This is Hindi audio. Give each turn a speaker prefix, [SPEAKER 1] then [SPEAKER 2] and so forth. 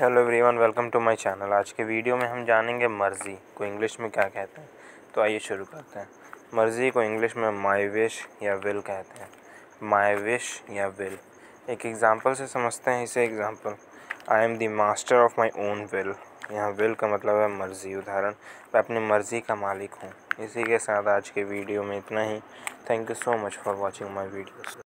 [SPEAKER 1] Hello everyone welcome to my channel आज के वीडियो में हम जानेंगे मर्ज़ी, को इंग्लिश में क्या कहते हैं। तो आइए शुरू करते हैं। मर्ज़ी को इंग्लिश में माई विश या विल कहते हैं। माई विश या विल एक एग्ज़ाम्पल से समझते हैं, इसे example I am the master of my own will यहाँ विल का मतलब है मर्ज़ी, उदाहरण। मैं अपनी मर्ज़ी का मालिक हूँ। इसी के साथ आज के वीडियो में इतना ही। Thank you so much for watching my videos